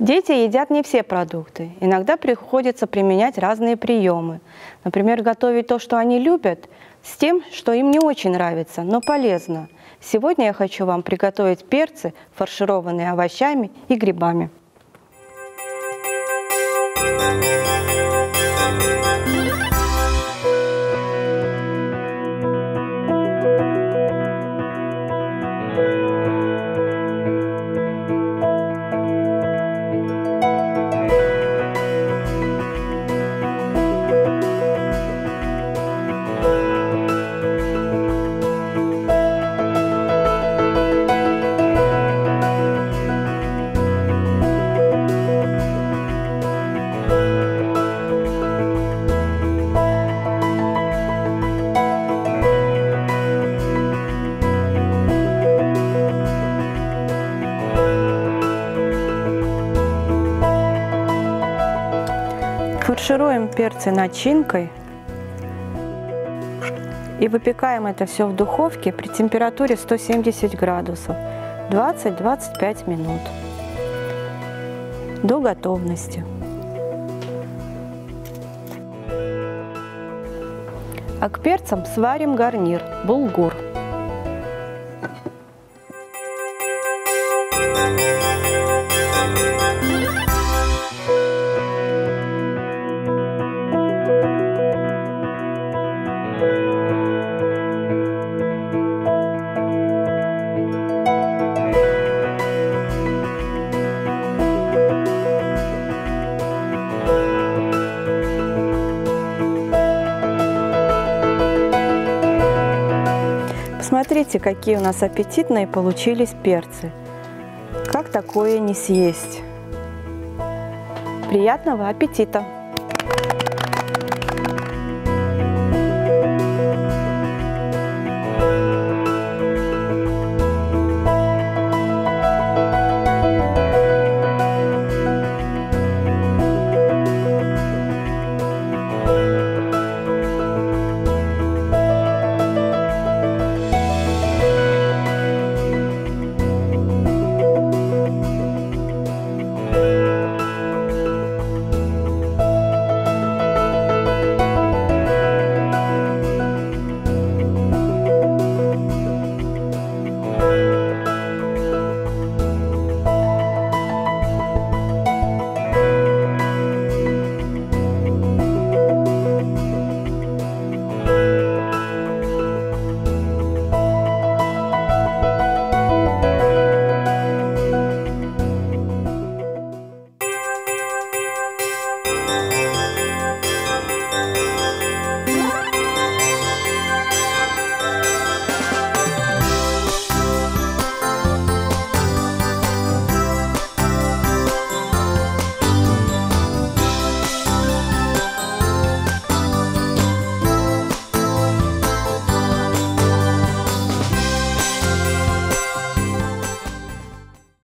Дети едят не все продукты. Иногда приходится применять разные приемы. Например, готовить то, что они любят, с тем, что им не очень нравится, но полезно. Сегодня я хочу вам приготовить перцы, фаршированные овощами и грибами. Фаршируем перцы начинкой и выпекаем это все в духовке при температуре 170 градусов 20-25 минут до готовности. А к перцам сварим гарнир – булгур. Посмотрите, какие у нас аппетитные получились перцы. Как такое не съесть? Приятного аппетита!